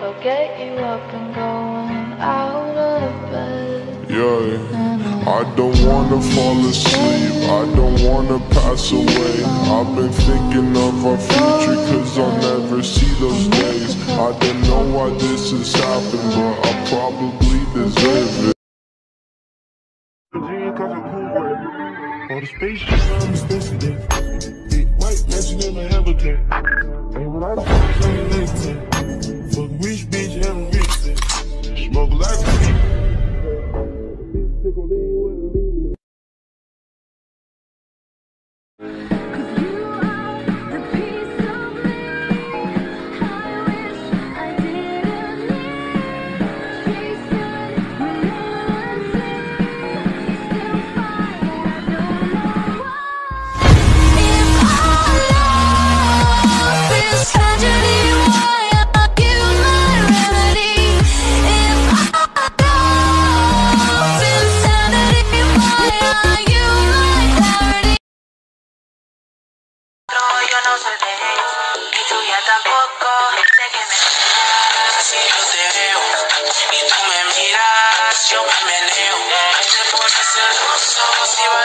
They'll get you up and going out of bed. Yeah, I don't wanna fall asleep, I don't wanna pass away. I've been thinking of our future, cause I'll never see those days. I don't know why this has happened, but I probably deserve it. All the spaceship I'm expensive. Big white mansion in my habitat. Ain't what I do, I'm no soy de y tú ya tampoco, sé que me miras. Si yo te veo, y tú me miras, yo me meneo, te pones celoso si vas